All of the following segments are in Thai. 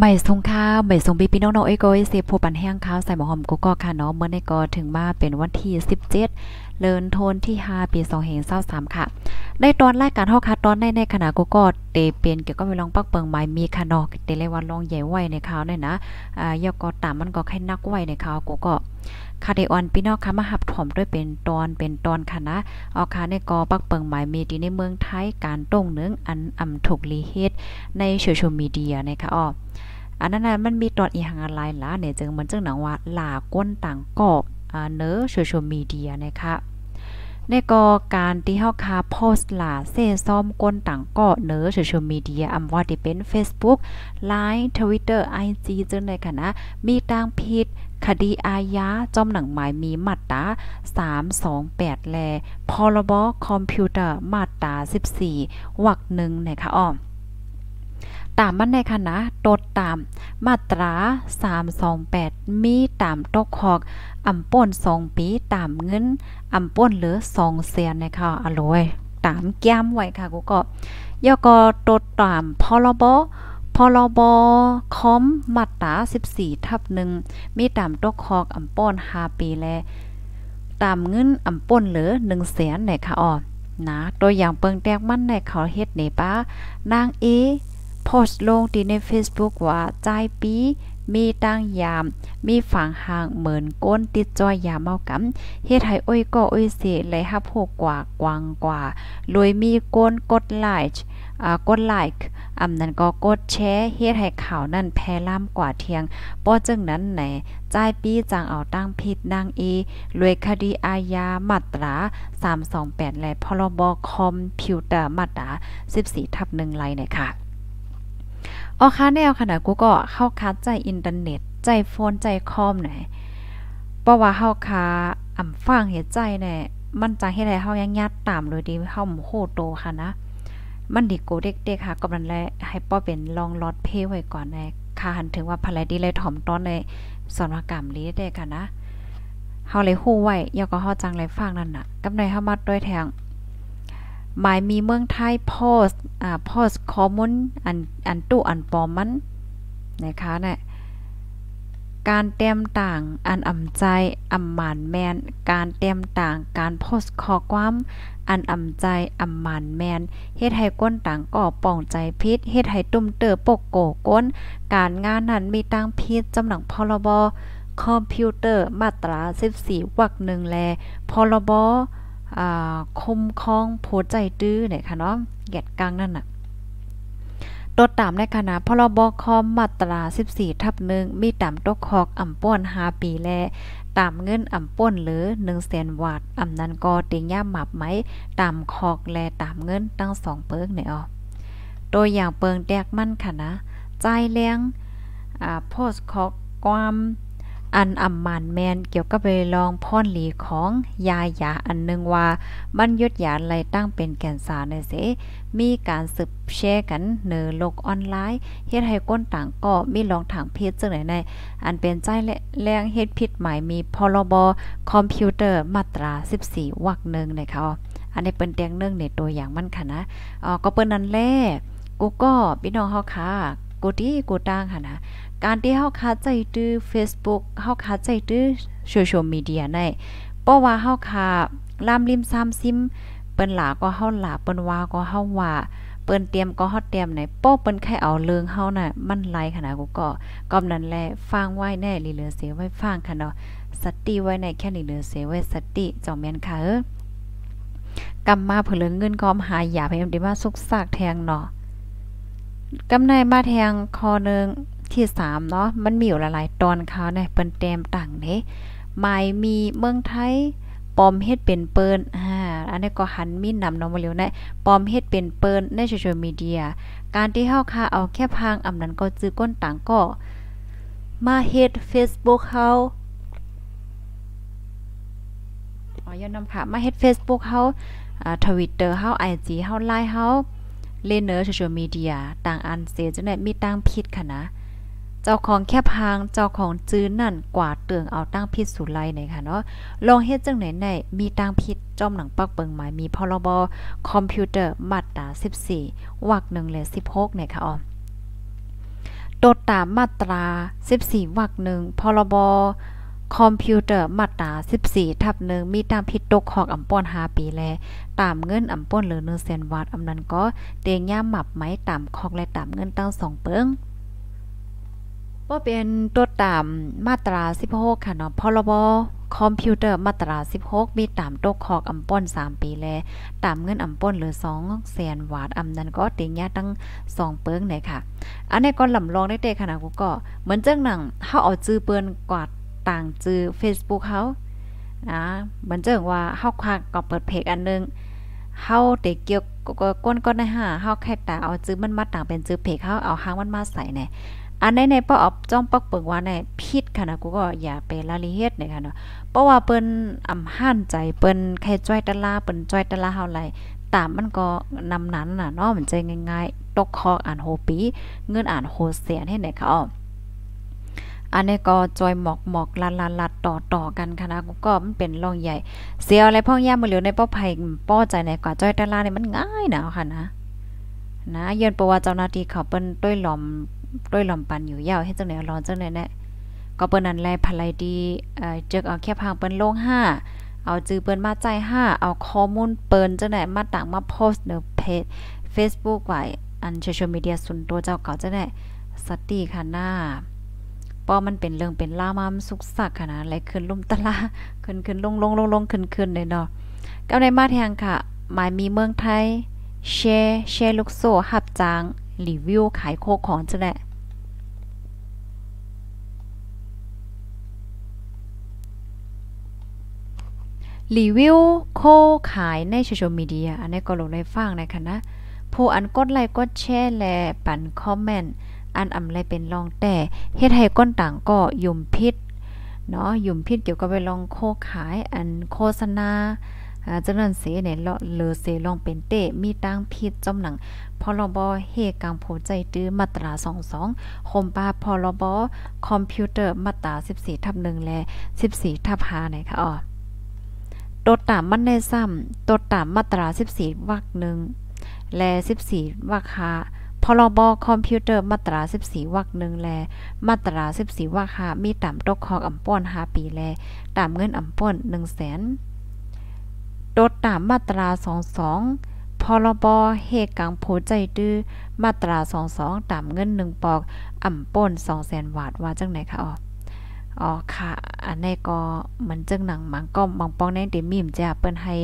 ใหม่ทรงข้าวใหม่ทรงปีพี่น้องๆเอ้ยก็เสียผู้ปันแห้งข้าวใส่หมอหอมกุก็ค่ะเนาะเมื่อในก็ถึงมาเป็นวันที่ 17 เลินโทนที่ 5 ปี 2 0 2 3ค่ะ ได้ตอนรายการเฮาค่ะตอนในในขณะกูก็เตเป็นเกี่ยวกับเวลองปักเปิงหมายมีค่ะนาะเตเลยว่าลองใหญ่ไว้ในข่าวเนี่ยนะอ่ายอก็ตามมันก็แค่นักไว้ในข่าวกูก็คาเดออนพี่น้องค่ะมาหับถมด้วยเป็นตอนเป็นตอนค่ะนะเอาค่ะในกอปักเปิงหมายมีดีในเมืองไทยการต้งเนืองอันอำถูกลีเฮ็ดในโซเชียลมีเดียนะคะอ้ออันนั้นน่ะมันมีตอนอีหังอะไรล่ะเนี่ยจึงมันจึงหนังว่าหลาก้นต่างกอบอ่าเนอโซเชียลมีเดียนะคะ ในก็การที่เฮาคาโพสต์ล่าเซซ้อมก้นต่างก็เนอโซเชียลมีเดียอำว่าที่เป็น Facebook Line Twitter IG จังได๋ค่ะนะ มีต่างผิดคดีอาญาจอมหนังหมายมีมาตรา328 แล พรบคอมพิวเตอร์มาตรา14วรรคหนึ่งนะคะอ้อ ตามมันในคณะตดตามมาตรา 328 มีตามตกคอกอำป่น2ปีตามเงินอำป่นเหลือ2แสนนะคะอร่อยตามแก้มไว้ค่ะกูก็ยก็ตดตามพรบพรบคอมมาตรา14ทับ1มีตามตกคอกอำป่น5ปีแลตามเงินอำป่นเหลือ1แสนนะคะอ๋อนะตัวอย่างเปิงแตกมันในเขาเฮ็ดนี่ป้านางเอ โพสต์ลงที่ใน Facebook ว่าใจปีมีตั้งยาม มีฝังห่างเหมือนก้นติดจอยยาเมากำเฮ็ดให้อ้อยก็อ้อยเสไหลฮับโหกกว่ากวางกว่าลยมีก้นกดไลค์อ่ากดไลค์อำนั้นก็กดแชร์เฮ็ดให้ข่าวนั้นแพร่ล่ามกว่าเทียงป้อจึงนั้นแหนจ่ายปีจังเอาตั้งผิดนางเอรวยคดีอาญามาตรา 328 และพรบคอมพิวเตอร์มาตรา 14ทับ1ไลเนี่ยค่ะ ออค่ะแนวขนาดกูก็เข้าคัดใจอินเทอร์เน็ต ใจโฟนใจคอมไหนเพราะว่าเฮาคาอ่ำฟังเฮ็ดใจแน่มันจังให้เฮายังยัดตามโดยดีเฮาโหโตค่ะนะ มันดีโกเด็กๆค่ะก็มันแลให้ป้อเป็นลองลอดเพไว้ก่อนแน่ค่ะหันถึงว่าภรรยดีเลยถ่อมตอนในสอนกรรมลีได้ค่ะนะเฮาเลยฮู้ไว้ยาก็เฮาจังเลยฟังนั่นน่ะ กับในเฮามาด้วยแทง หมายมีเมืองไทยโพสอ่าโพสคอมมอนอันอันตู้อันปอมมันนะคะเนี่ยการเต็มต่างอันอ่ำใจอ่ำหมานแมน การเต็มต่างการโพสข้อความอันอ่ำใจอ่ำหมานแมนเฮ็ดให้ก้นต่างก่อป่องใจพิษเฮ็ดให้ตุ้มเตอปกโกก้น การงานนั้นมีตั้งพิษจำหนังพรบคอมพิวเตอร์มาตรา 14วรรคหนึ่งแลพรบ คมคองโพใจตื้อเนี่ยค่ะเนาะแกดกลางนั่นน่ะตัวตามในคณะพรบคอมมาตรา 14 ทับหนึ่งมีตามตกคอกอ่ำป้น5ปีแล ตามเงินอ่ำป้นหรือ1แสนวาทอ่ำนั้นก็ติงย่าหมับไหม ตามคอกแลตามเงินตั้ง2เปิกเนี่ยอ๋อตัวอย่างเปิงแตกมั่นค่ะนะใจแรงอ่าโพสคอกความ อันอ่ำมันแมนเกี่ยวกับไปลองพ่อนหลีของยายาอันนึงว่ามันยุดยาไรตั้งเป็นแก่นสารในเสมีการสืบแชร์กันเนอโลกออนไลน์เฮ็ดให้ก้นต่างก็มีลองทางเพจจังไหนในอันเป็นใจและแรงเฮ็ดผิดหมายมีพรบคอมพิวเตอร์มาตรา 14วรรคหนึ่งนะคะอันนี้เป็นเตียงเนื่องในตัวอย่างมันค่ะนะอ๋อก็เปิ้นนั้นแลกูก็พี่น้องเฮาค่ะกูที่กูตั้งค่ะนะ การที่เฮาคาใจตื้อ Facebook เฮาคาใจตื้อโซเชียลมีเดียได้เพราะว่าเฮาคาลามริมซ้ำซิมเปิ้นหลาก็เฮาหลาเปิ้นว่าก็เฮาว่าเปิ้นเตรียมก็เฮาเตรียมไหนโป้เปิ้นแค่เอาเลิงเฮาน่ะมันไหลขนาดกูก็กอมนั้นแลฟังไว้แน่ลีเหลือเสียไว้ฟังค่ะเนาะสติไว้ในแค่นี้เหลือเสียไว้สติจอมแม่นค่ะเออกำมาเพิ่นเงินกอมหายอย่าพยายามด้มาสุกซากแทงเนาะกำในมาแทงคอนึง ที่3เนาะมันมีอยู่หลายๆตอนเขาเนี่ยเปิ้นแต้มต่างเด้หมายมีเมืองไทยปอมเฮ็ดเป็นเปิ้นอ่าอันนี้ก็หันมีนำเนาะมาเร็วนะปอมเฮ็ดเป็นเปิ้นในโซเชียลมีเดีย การที่เฮาค่ะเอาแค่พางอำนั้นก็จื้อก้นต่างก็มาเฮ็ด Facebook เฮาอ๋อย้อนนำค่ะมาเฮ็ด Facebook เฮาอ่า Twitter เฮา IG เฮา Line เฮาเลนเนอร์โซเชียลมีเดียต่างอันเสียจังได๋มีตั้งผิดค่ะนะ เจ้าของแคบหางเจ้าของจื้อนั่นกว่าเตืองเอาตั้งพิษสุไลไหนค่ะเนาะลองเฮ็ดจังไหนไหนมีตั้งพิษจอมหนังปักเปิงหมายมีพรบคอมพิวเตอร์มาตรา14วรรค1และ16เนี่ยค่ะอ๋อตดตามมาตรา 14วรรคหนึ่งพรบคอมพิวเตอร์มาตรา14 ทับหนึ่งมีตามผิดตกหอกอำป้อน5ปีแล ตามเงินอำป้อนเหลือ1แสนวาทอำนั้นก็เตงย่ามหมับไหมตามคอกและตามเงินตั้ง2เปิง ว่าเป็นตัวตามมาตรา 16 ค่ะเนาะพรบคอมพิวเตอร์มาตรา 16 มีตามตกคอกอำป้น 3 ปีแล ตามเงินอำป้นเหลือ2แสนวาทอำนั้นก็ติงยาตั้ง 2 เปิ้งเนี่ยค่ะ อันนี้ก็ลำลองได้เตขนาดกูก็ เหมือนจังหนังเฮาเอาจื้อเปิ้นกวาดต่างจื้อ Facebook เฮานะเหมือนจังว่าเฮาควักก็เปิดเพจอันนึงเฮาเตเกี่ยว ก็ก้นก้นได้หาเฮาแค่ตาเอาจื้อมันมาต่างเป็นจื้อเพจเฮาเอาหางมันมาใส่แน่อันในในป้ออบจ้องปักเปิงว่าในพิษค่ะนะกูก็อย่าไปละลิเฮ็ดเนี่ยค่ะเนาะเพราะว่าเปิ้นอำห่านใจเปิ้นแค่จ้อยตะลาเปิ้นจ้อยตะลาเฮาไหลตามมันก็นำนั้นน่ะเนาะมันใจง่ายๆตกคอกอ่านโฮปี เงินอ่านโฮเสียนให้ไหนค่ะอ้อ อันนี้ก็จอยหมอกหมอกลัดลัดลัดต่อต่อกันค่ะนะก็มันเป็นรองใหญ่ เสียอะไรพ่อย่ามือเหลียวในป้อไผ่ป้อใจในกว่าจอยตะลาเนี่ยมันง่ายหนะค่ะนะนะเยือนประวัติเจ้าหน้าที่เขาเปิ้นต้วยหลอมด้วยหลำปันอยู่ยาวให้จังไหนร้อนจังไหนแน่ก็เปิ้นนั้นแลภายดีเอ่อจึกเอาแค่พังเปิ้นลง5เอาจื้อเปิ้นมาใจ5เอาข้อมูลเปิ้นจังไหนมาต่างมาโพสต์ในเพจ Facebook ไว้อันโซเชียลมีเดียส่วนตัวเจ้าเก่าจังไหนสติค่ะหน้า ป้อมันเป็นเรื่องเป็นล่ามามสุกสักค่ะนะไหลขึ้นลุ่มตะลาขึ้นขึ้นลงลงลงลงขึ้นขึ้นเลยเนาะก็ในมาแทงค่ะ หมายมีเมืองไทยแชร์แชร์ลูกโซ่หับจางรีวิวขายโคของจะแหละรีวิวโคขายในโซเชียลมีเดียอันนี้ก็ลงในฟังนะคะนะผู้อันกดไลค์กดแชร์และปันคอมเมนต์ อันอำไรเป็นรองแต่เฮ็ดให้ก้นต่างก็ยุ่มพิษเนาะยุ่มพิษเกี่ยวกับไปลองโคขายอันโฆษณาจังนั้นเสเนี่ยเลอเสลองเป็นเตมีตั้งพิษจอมหนังพรบเฮกังโผใจตื้อมาตรา22คมปาพรบคอมพิวเตอร์มาตรา14ทับ1และ 14ทับ5นะคะอ๋อตัวตามมันในซ้ำตัวตามมาตรา 14วรรคหนึ่งและ 14วรรคา รบคอมพิวเตอร์มาตรา 14วรรคหนึ่งแล มาตรา 14วรรคามีต่ำตกคองอำป้อน5ปีแลตามเงินอำป้อน1 0 0 0 0แสนโดตามมาตรา 22 พรบเหตุกังโผใจดื้อมาตรา 22 ตามเงิน 1 ปอกอ่ำป้น200,000 บาทว่าจังไหนคะอ๋อ อ๋อค่ะ อันนี้ก็เหมือนจังหนังมังก็บางปองในเดมีมจะเปิ้นให้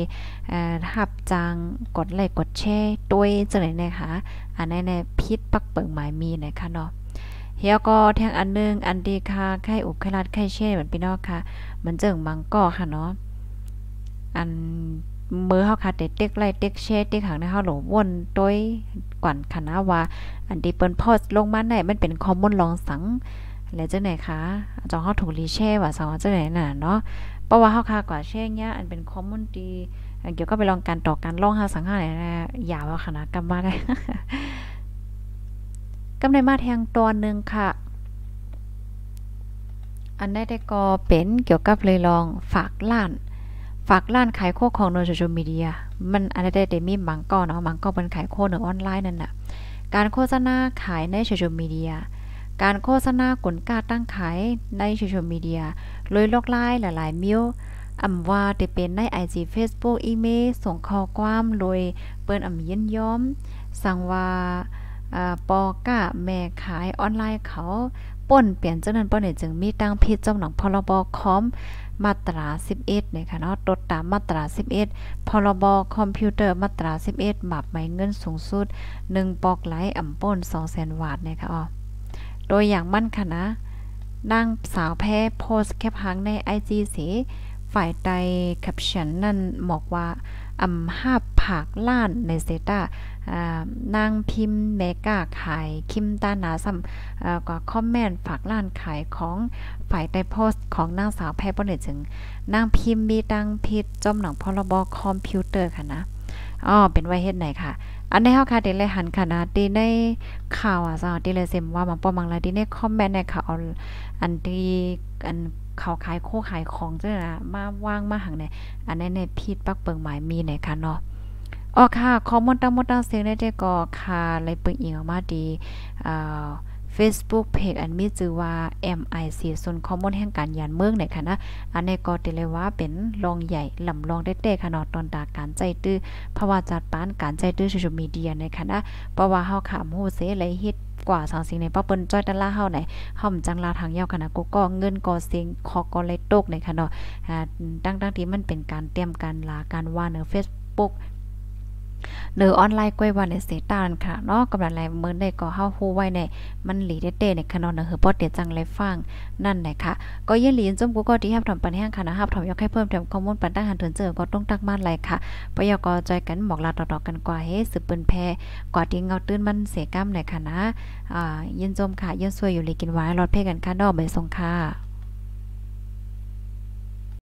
อ่าหับจางกดไลค์กดแชร์ด้วยจังไหนนะคะอันนี้ในพิษปักเปิงหมายมีนะคะเนาะเฮียก็แทงอันนึงอันดีค่ะไข่อุบไข่ลาดไข่เช่เหมือนพี่น้องค่ะเหมันจิงมังก็ค่ะเนาะอันมือเฮาค่ะเต็กไล่เต็กแชร์เต็กหางในเฮาหลงวนโดยก่อนคณะว่า อันที่เปิ้นโพสต์ลงมาได้มันเป็นคอมมอนลองสัง แล้วจังไหนคะจองเฮาถูกรีแชร์ว่าสังว่าจังไหนน่ะเนาะเพราะว่าเฮาค่ะกว่าแชร์เนี้ยอันเป็นคอมมอนดีเกี่ยวก็ไปลองการต่อการล่องหาสังหาไหนยาวขนาดกำมาได้กำในมาแทงตัวนึงค่ะ อันได้ได้ก็เป็นเกี่ยวกับเลยลองฝากล้าน ฝากร้านขายโคของในโซเชียลมีเดีย มันอันได้ได้มีบางก้อนเนาะบางก้อนเป็นขายโคในออนไลน์นั่นน่ะ การโฆษณาขายในโซเชียลมีเดีย การโฆษณากลกาตั้งขายในโซเชียลมีเดียเลยลอกไล่หลายๆ มิวอำว่าจะเป็นใน IG Facebook อีเมลส่งข้อความโดยเปิ้นอำยินยอม สั่งว่าปอก้าแม่ขายออนไลน์เขาป่นเปลี่ยนจังนั้นป่นเนี่ยจึงมีตั้งผิดจำหนังพรบคอมมาตรา 11นะคะเนาะตดตามมาตรา 11 พรบคอมพิวเตอร์มาตรา 11บับไหมเงินสูงสุด 1 ปอกไหลอ่ำป้น200,000วาทนะคะอ๋อ โดยอย่างมั่นค่ะนะนางสาวแพ้โพสแคปหางใน IG สีฝ่ายใดแคปชั่นนั่นบอกว่าอำหาผักล้านในเซตานางพิมพ์เมกาขายคิมตานาซัมก็คอมเมนต์ฝากล้านขายของฝ่ายใต้โพสต์ของนางสาวแพทย์บ่ได้จึงนางพิมพ์มีตังพิษจอมหนังพรบคอมพิวเตอร์ค่ะนะ อ๋อเป็นไว้เฮ็ดไหนค่ะ อันในเฮาค่ะเดเลยหันค่ะนะดีในข่าวอะซะดีเลยเซมว่ามันป้อมังละดีในคอมเมนต์ในข่าวอันที่อันเขาขายโคขายของจังนะมาว่างมาหังในอันในในพีดปักเปิงหมายมีไหนค่ะเนาะอ๋อค่ะคอมมอนตั้งมดตั้งเสียงได้ก็ค่ะเลยเปิงอีกออกมาดีอ่า Facebook เพจอันมีชื่อว่า MIC ศูนย์ข้อมูลแห่งการยานเมืองในค่ะนะอันนี้ก็ติเลยว่าเป็นรองใหญ่ลำรองเด็ดๆค่ะเนาะตอนดาการใจตื้อภาวะจัดปานการใจตื้อโซเชียลมีเดียในค่ะนะเพราะว่าเฮาขามฮู้เสเลยฮิตกว่าสังสิ่งในป้าเปิ้นจ้อยดันล่าเฮาไหนเฮาจังลาทางยาวคณะกูก็เงินก็เสียงคอก็เลยตกในค่ะเนาะอ่าตั้งๆที่มันเป็นการเตรียมการลาการว่าเนอ Facebook เนือออนไลน์ก้อยวันในเสตานค่ะเนาะกำลังแลเมือนได้ก็เฮาฮู้ไว้ในมันหลีเด้ๆในคะนอนเนอเฮอปอดเดจังไรฟังนั่นแหละค่ะ ก็ยินหลีนจมกูก็ที่ฮับทำปันแห้งค่ะนะครับทำยกให้เพิ่มเติมข้อมูลปันตั้งหันเถินเจอก็ต้องตักมาเลยค่ะปยกจอยกันบอกลาต่อๆกันกว่าเฮ้สืบปืนแพกว่าที่เงาตื้นมันเสก้ามในค่ะนะอ่ายินจมค่ะยินสวยอยู่ลีกินไว้รอดเพ่กันค่ะดอกใบทรงค่ะ